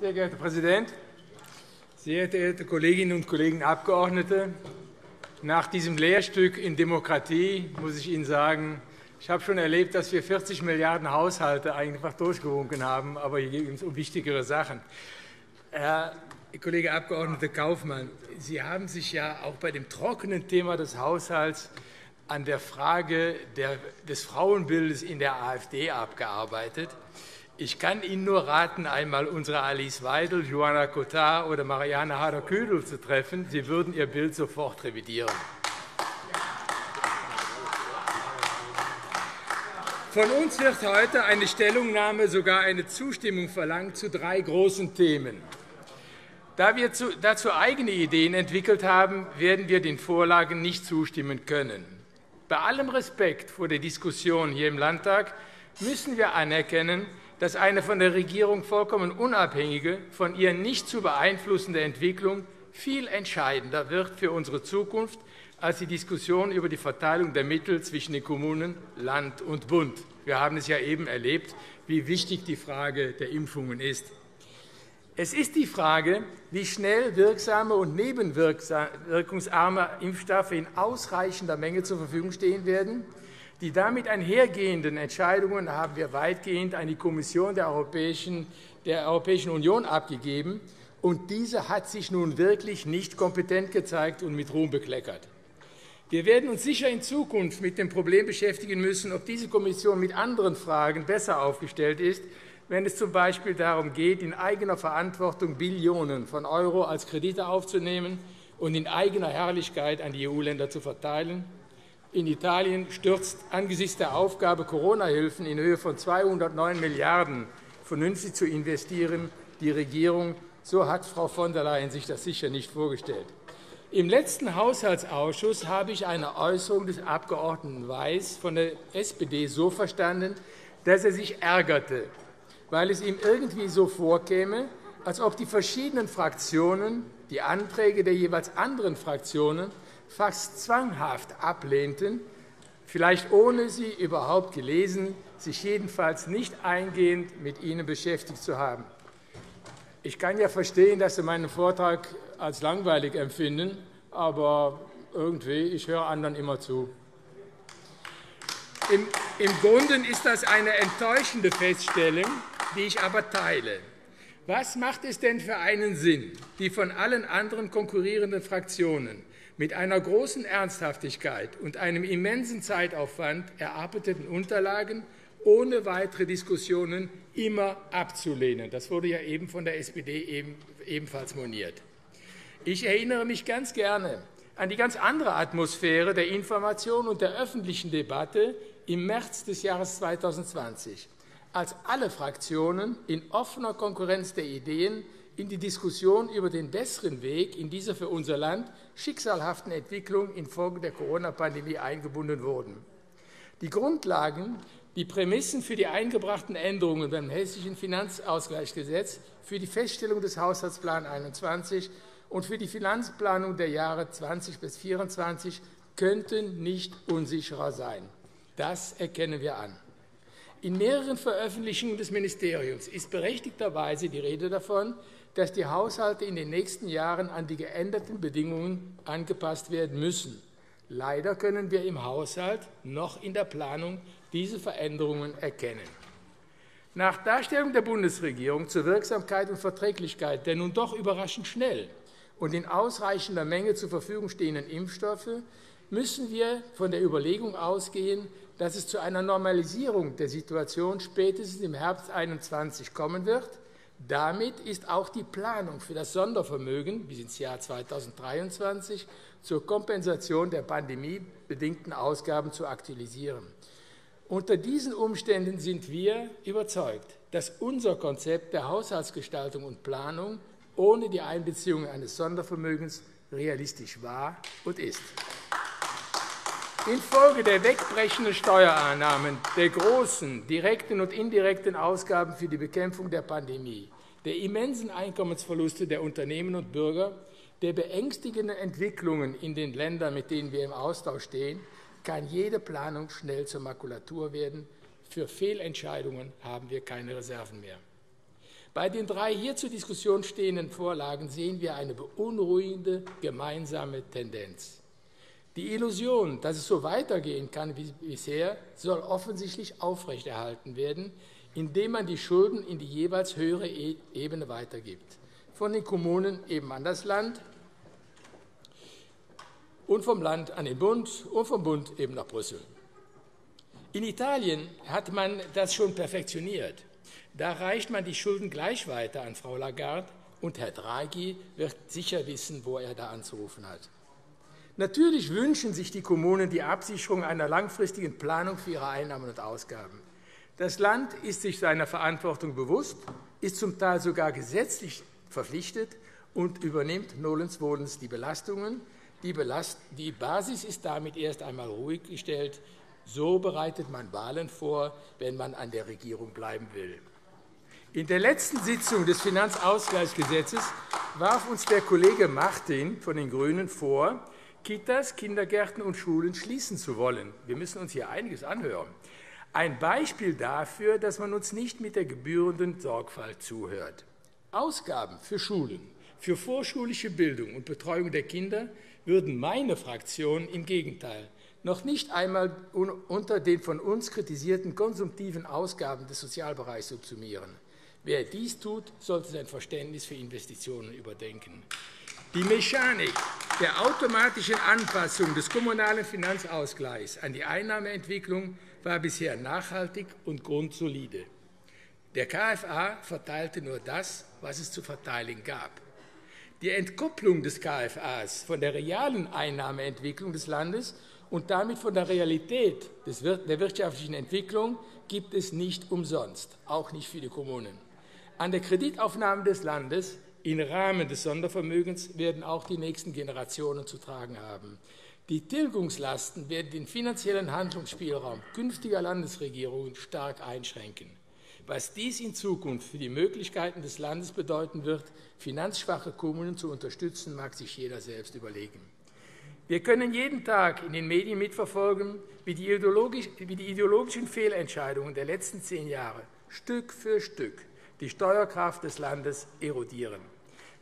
Sehr geehrter Herr Präsident, sehr geehrte Kolleginnen und Kollegen Abgeordnete! Nach diesem Lehrstück in Demokratie muss ich Ihnen sagen, ich habe schon erlebt, dass wir 40 Milliarden Haushalte einfach durchgewunken haben, aber hier geht es um wichtigere Sachen. Herr Kollege Abg. Kaufmann, Sie haben sich ja auch bei dem trockenen Thema des Haushalts an der Frage des Frauenbildes in der AfD abgearbeitet. Ich kann Ihnen nur raten, einmal unsere Alice Weidel, Johanna Cotard oder Marianne Harder-Küdel zu treffen. Sie würden Ihr Bild sofort revidieren. Von uns wird heute eine Stellungnahme, sogar eine Zustimmung verlangt zu drei großen Themen. Da wir dazu eigene Ideen entwickelt haben, werden wir den Vorlagen nicht zustimmen können. Bei allem Respekt vor der Diskussion hier im Landtag müssen wir anerkennen, dass eine von der Regierung vollkommen unabhängige, von ihr nicht zu beeinflussende Entwicklung viel entscheidender wird für unsere Zukunft als die Diskussion über die Verteilung der Mittel zwischen den Kommunen, Land und Bund. Wir haben es ja eben erlebt, wie wichtig die Frage der Impfungen ist. Es ist die Frage, wie schnell wirksame und nebenwirkungsarme Impfstoffe in ausreichender Menge zur Verfügung stehen werden die damit einhergehenden Entscheidungen haben wir weitgehend an die Kommission der Europäischen, der Europäischen Union abgegeben, und diese hat sich nun wirklich nicht kompetent gezeigt und mit Ruhm bekleckert. Wir werden uns sicher in Zukunft mit dem Problem beschäftigen müssen, ob diese Kommission mit anderen Fragen besser aufgestellt ist, wenn es z. B. darum geht, in eigener Verantwortung Billionen von Euro als Kredite aufzunehmen und in eigener Herrlichkeit an die EU-Länder zu verteilen in Italien stürzt angesichts der Aufgabe, Corona-Hilfen in Höhe von 209 Milliarden € vernünftig zu investieren, die Regierung. So hat Frau von der Leyen sich das sicher nicht vorgestellt. Im letzten Haushaltsausschuss habe ich eine Äußerung des Abg. Weiß von der SPD so verstanden, dass er sich ärgerte, weil es ihm irgendwie so vorkäme, als ob die verschiedenen Fraktionen die Anträge der jeweils anderen Fraktionen fast zwanghaft ablehnten, vielleicht ohne sie überhaupt gelesen, sich jedenfalls nicht eingehend mit ihnen beschäftigt zu haben. Ich kann ja verstehen, dass Sie meinen Vortrag als langweilig empfinden, aber irgendwie, ich höre anderen immer zu. Im, Im Grunde ist das eine enttäuschende Feststellung, die ich aber teile. Was macht es denn für einen Sinn, die von allen anderen konkurrierenden Fraktionen mit einer großen Ernsthaftigkeit und einem immensen Zeitaufwand erarbeiteten Unterlagen ohne weitere Diskussionen immer abzulehnen. Das wurde ja eben von der SPD ebenfalls moniert. Ich erinnere mich ganz gerne an die ganz andere Atmosphäre der Information und der öffentlichen Debatte im März des Jahres 2020, als alle Fraktionen in offener Konkurrenz der Ideen in die Diskussion über den besseren Weg in dieser für unser Land schicksalhaften Entwicklung infolge der Corona-Pandemie eingebunden wurden. Die Grundlagen, die Prämissen für die eingebrachten Änderungen beim Hessischen Finanzausgleichsgesetz für die Feststellung des Haushaltsplans 21 und für die Finanzplanung der Jahre 20 bis 2024 könnten nicht unsicherer sein. Das erkennen wir an. In mehreren Veröffentlichungen des Ministeriums ist berechtigterweise die Rede davon, dass die Haushalte in den nächsten Jahren an die geänderten Bedingungen angepasst werden müssen. Leider können wir im Haushalt noch in der Planung diese Veränderungen erkennen. Nach Darstellung der Bundesregierung zur Wirksamkeit und Verträglichkeit der nun doch überraschend schnell und in ausreichender Menge zur Verfügung stehenden Impfstoffe müssen wir von der Überlegung ausgehen, dass es zu einer Normalisierung der Situation spätestens im Herbst 2021 kommen wird damit ist auch die Planung für das Sondervermögen bis ins Jahr 2023 zur Kompensation der pandemiebedingten Ausgaben zu aktualisieren. Unter diesen Umständen sind wir überzeugt, dass unser Konzept der Haushaltsgestaltung und Planung ohne die Einbeziehung eines Sondervermögens realistisch war und ist. Infolge der wegbrechenden Steuereinnahmen, der großen direkten und indirekten Ausgaben für die Bekämpfung der Pandemie, der immensen Einkommensverluste der Unternehmen und Bürger, der beängstigenden Entwicklungen in den Ländern, mit denen wir im Austausch stehen, kann jede Planung schnell zur Makulatur werden. Für Fehlentscheidungen haben wir keine Reserven mehr. Bei den drei hier zur Diskussion stehenden Vorlagen sehen wir eine beunruhigende gemeinsame Tendenz. Die Illusion, dass es so weitergehen kann wie bisher, soll offensichtlich aufrechterhalten werden, indem man die Schulden in die jeweils höhere e-, Ebene weitergibt. Von den Kommunen eben an das Land und vom Land an den Bund und vom Bund eben nach Brüssel. In Italien hat man das schon perfektioniert. Da reicht man die Schulden gleich weiter an Frau Lagarde und Herr Draghi wird sicher wissen, wo er da anzurufen hat. Natürlich wünschen sich die Kommunen die Absicherung einer langfristigen Planung für ihre Einnahmen und Ausgaben. Das Land ist sich seiner Verantwortung bewusst, ist zum Teil sogar gesetzlich verpflichtet und übernimmt nolens wohlens die Belastungen. Die, Belast die Basis ist damit erst einmal ruhig gestellt. So bereitet man Wahlen vor, wenn man an der Regierung bleiben will. In der letzten Sitzung des Finanzausgleichsgesetzes warf uns der Kollege Martin von den GRÜNEN vor, Kitas, Kindergärten und Schulen schließen zu wollen. Wir müssen uns hier einiges anhören. Ein Beispiel dafür, dass man uns nicht mit der gebührenden Sorgfalt zuhört. Ausgaben für Schulen, für vorschulische Bildung und Betreuung der Kinder würden meine Fraktion im Gegenteil noch nicht einmal unter den von uns kritisierten konsumtiven Ausgaben des Sozialbereichs subsumieren. Wer dies tut, sollte sein Verständnis für Investitionen überdenken. Die Mechanik der automatischen Anpassung des kommunalen Finanzausgleichs an die Einnahmeentwicklung war bisher nachhaltig und grundsolide. Der KFA verteilte nur das, was es zu verteilen gab. Die Entkopplung des KFAs von der realen Einnahmeentwicklung des Landes und damit von der Realität der wirtschaftlichen Entwicklung gibt es nicht umsonst, auch nicht für die Kommunen. An der Kreditaufnahme des Landes im Rahmen des Sondervermögens werden auch die nächsten Generationen zu tragen haben. Die Tilgungslasten werden den finanziellen Handlungsspielraum künftiger Landesregierungen stark einschränken. Was dies in Zukunft für die Möglichkeiten des Landes bedeuten wird, finanzschwache Kommunen zu unterstützen, mag sich jeder selbst überlegen. Wir können jeden Tag in den Medien mitverfolgen, wie die, ideologischen Fehlentscheidungen der letzten zehn Jahre Stück für Stück die Steuerkraft des Landes erodieren.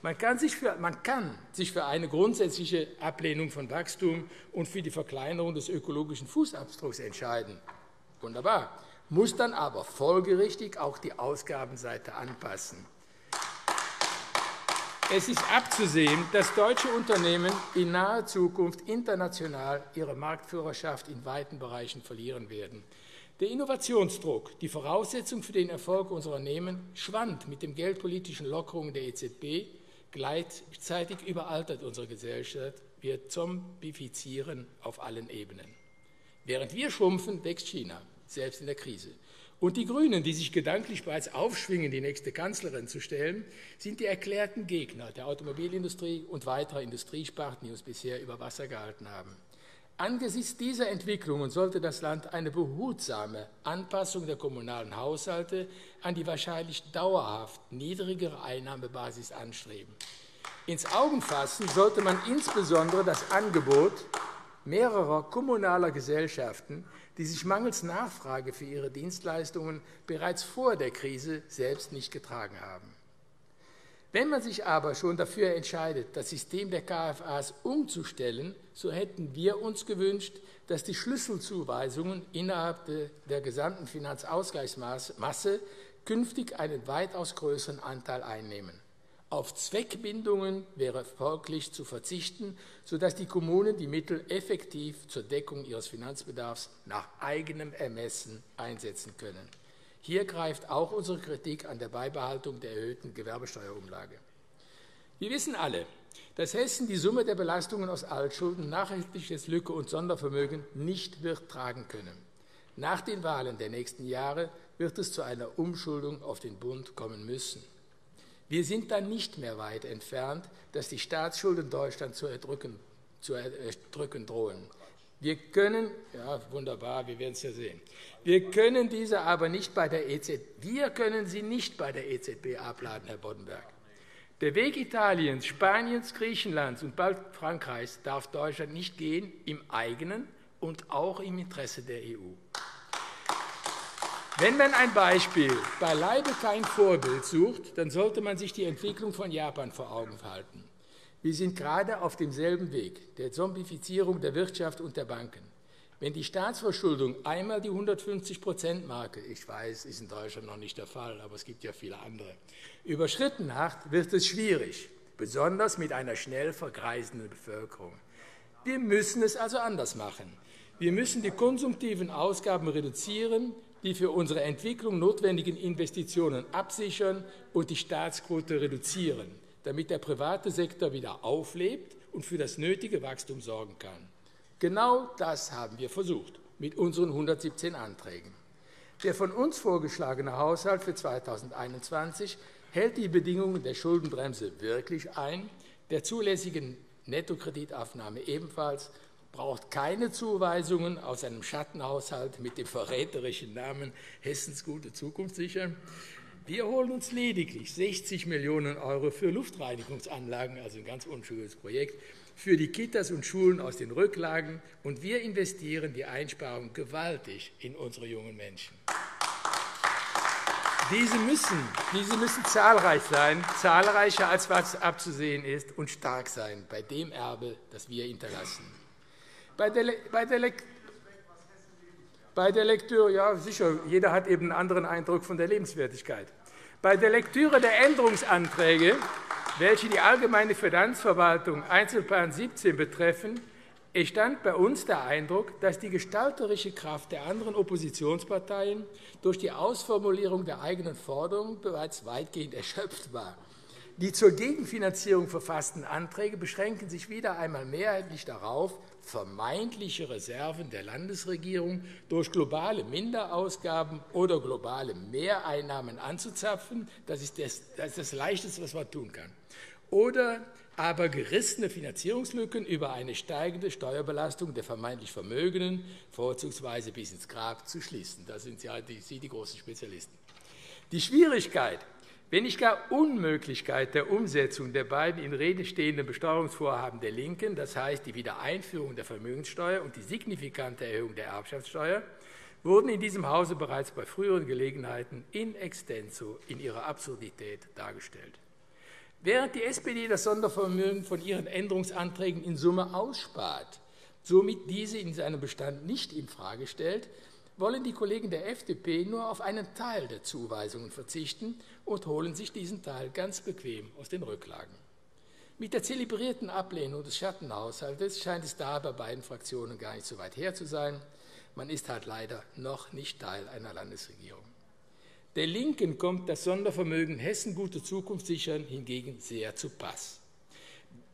Man kann, sich für, man kann sich für eine grundsätzliche Ablehnung von Wachstum und für die Verkleinerung des ökologischen Fußabdrucks entscheiden. Wunderbar. Muss dann aber folgerichtig auch die Ausgabenseite anpassen. Es ist abzusehen, dass deutsche Unternehmen in naher Zukunft international ihre Marktführerschaft in weiten Bereichen verlieren werden. Der Innovationsdruck, die Voraussetzung für den Erfolg unserer Unternehmen, schwand mit den geldpolitischen Lockerungen der EZB. Gleichzeitig überaltert unsere Gesellschaft. Wir zombifizieren auf allen Ebenen. Während wir schrumpfen, wächst China, selbst in der Krise. Und die Grünen, die sich gedanklich bereits aufschwingen, die nächste Kanzlerin zu stellen, sind die erklärten Gegner der Automobilindustrie und weiterer Industriesparten, die uns bisher über Wasser gehalten haben. Angesichts dieser Entwicklungen sollte das Land eine behutsame Anpassung der kommunalen Haushalte an die wahrscheinlich dauerhaft niedrigere Einnahmebasis anstreben. Ins Augen fassen sollte man insbesondere das Angebot mehrerer kommunaler Gesellschaften, die sich mangels Nachfrage für ihre Dienstleistungen bereits vor der Krise selbst nicht getragen haben. Wenn man sich aber schon dafür entscheidet, das System der KFAs umzustellen, so hätten wir uns gewünscht, dass die Schlüsselzuweisungen innerhalb der gesamten Finanzausgleichsmasse künftig einen weitaus größeren Anteil einnehmen. Auf Zweckbindungen wäre folglich zu verzichten, sodass die Kommunen die Mittel effektiv zur Deckung ihres Finanzbedarfs nach eigenem Ermessen einsetzen können. Hier greift auch unsere Kritik an der Beibehaltung der erhöhten Gewerbesteuerumlage. Wir wissen alle, dass Hessen die Summe der Belastungen aus Altschulden, nachhaltiges Lücke und Sondervermögen nicht wird tragen können. Nach den Wahlen der nächsten Jahre wird es zu einer Umschuldung auf den Bund kommen müssen. Wir sind dann nicht mehr weit entfernt, dass die Staatsschulden Deutschland zu erdrücken, zu erdrücken drohen. Wir können, ja wunderbar, wir werden es ja sehen. Wir können diese aber nicht bei der EZB, wir können sie nicht bei der EZB abladen, Herr Boddenberg. Der Weg Italiens, Spaniens, Griechenlands und bald Frankreichs darf Deutschland nicht gehen im eigenen und auch im Interesse der EU. Wenn man ein Beispiel beileibe kein Vorbild sucht, dann sollte man sich die Entwicklung von Japan vor Augen halten. Wir sind gerade auf demselben Weg der Zombifizierung der Wirtschaft und der Banken. Wenn die Staatsverschuldung einmal die 150-Prozent-Marke, ich weiß, ist in Deutschland noch nicht der Fall, aber es gibt ja viele andere, überschritten hat, wird es schwierig, besonders mit einer schnell vergreisenden Bevölkerung. Wir müssen es also anders machen. Wir müssen die konsumtiven Ausgaben reduzieren, die für unsere Entwicklung notwendigen Investitionen absichern und die Staatsquote reduzieren, damit der private Sektor wieder auflebt und für das nötige Wachstum sorgen kann. Genau das haben wir versucht mit unseren 117 Anträgen. Der von uns vorgeschlagene Haushalt für 2021 hält die Bedingungen der Schuldenbremse wirklich ein, der zulässigen Nettokreditaufnahme ebenfalls braucht keine Zuweisungen aus einem Schattenhaushalt mit dem verräterischen Namen Hessens gute Zukunft sichern. Wir holen uns lediglich 60 Millionen € für Luftreinigungsanlagen, also ein ganz unschuldiges Projekt, für die Kitas und Schulen aus den Rücklagen, und wir investieren die Einsparung gewaltig in unsere jungen Menschen. Diese müssen, diese müssen zahlreich sein, zahlreicher als was abzusehen ist, und stark sein bei dem Erbe, das wir hinterlassen. Bei der, bei der, bei der Lektüre, ja sicher, jeder hat eben einen anderen Eindruck von der Lebenswertigkeit. Bei der Lektüre der Änderungsanträge, welche die allgemeine Finanzverwaltung Einzelplan 17 betreffen, entstand bei uns der Eindruck, dass die gestalterische Kraft der anderen Oppositionsparteien durch die Ausformulierung der eigenen Forderungen bereits weitgehend erschöpft war. Die zur Gegenfinanzierung verfassten Anträge beschränken sich wieder einmal mehrheitlich darauf, vermeintliche Reserven der Landesregierung durch globale Minderausgaben oder globale Mehreinnahmen anzuzapfen. Das ist das, das, ist das Leichteste, was man tun kann. Oder aber gerissene Finanzierungslücken über eine steigende Steuerbelastung der vermeintlich Vermögenden, vorzugsweise bis ins Grab, zu schließen. Da sind Sie, die, Sie die großen Spezialisten. Die Schwierigkeit wenn nicht gar Unmöglichkeit der Umsetzung der beiden in Rede stehenden Besteuerungsvorhaben der LINKEN, das heißt die Wiedereinführung der Vermögenssteuer und die signifikante Erhöhung der Erbschaftssteuer, wurden in diesem Hause bereits bei früheren Gelegenheiten in extenso in ihrer Absurdität dargestellt. Während die SPD das Sondervermögen von ihren Änderungsanträgen in Summe ausspart, somit diese in seinem Bestand nicht infrage stellt, wollen die Kollegen der FDP nur auf einen Teil der Zuweisungen verzichten und holen sich diesen Teil ganz bequem aus den Rücklagen. Mit der zelebrierten Ablehnung des Schattenhaushaltes scheint es da bei beiden Fraktionen gar nicht so weit her zu sein. Man ist halt leider noch nicht Teil einer Landesregierung. Der Linken kommt das Sondervermögen Hessen gute Zukunft sichern hingegen sehr zu Pass.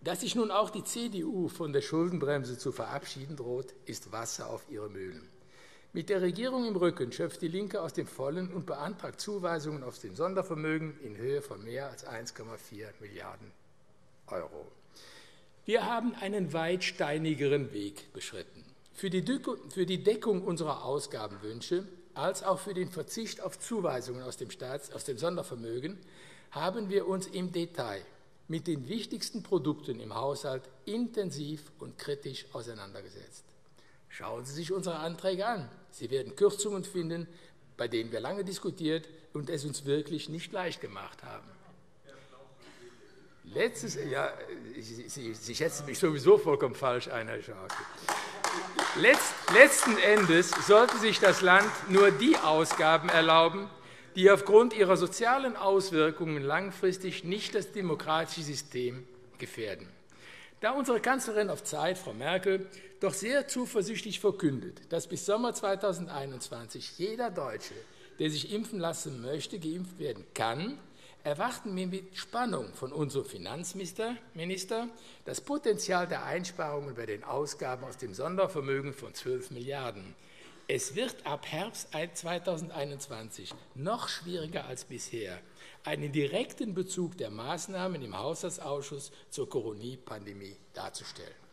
Dass sich nun auch die CDU von der Schuldenbremse zu verabschieden droht, ist Wasser auf ihre Mühlen. Mit der Regierung im Rücken schöpft DIE LINKE aus dem Vollen und beantragt Zuweisungen aus dem Sondervermögen in Höhe von mehr als 1,4 Milliarden €. Wir haben einen weit steinigeren Weg beschritten. Für die Deckung unserer Ausgabenwünsche als auch für den Verzicht auf Zuweisungen aus dem, Staats-, aus dem Sondervermögen haben wir uns im Detail mit den wichtigsten Produkten im Haushalt intensiv und kritisch auseinandergesetzt. Schauen Sie sich unsere Anträge an. Sie werden Kürzungen finden, bei denen wir lange diskutiert und es uns wirklich nicht leicht gemacht haben. Letztes, ja, Sie, Sie, Sie schätzen mich sowieso vollkommen falsch ein, Herr Scharke. Letzt, letzten Endes sollte sich das Land nur die Ausgaben erlauben, die aufgrund ihrer sozialen Auswirkungen langfristig nicht das demokratische System gefährden. Da unsere Kanzlerin auf Zeit, Frau Merkel, doch sehr zuversichtlich verkündet, dass bis Sommer 2021 jeder Deutsche, der sich impfen lassen möchte, geimpft werden kann, erwarten wir mit Spannung von unserem Finanzminister das Potenzial der Einsparungen bei den Ausgaben aus dem Sondervermögen von 12 Milliarden. Es wird ab Herbst 2021 noch schwieriger als bisher, einen direkten Bezug der Maßnahmen im Haushaltsausschuss zur Corona-Pandemie darzustellen.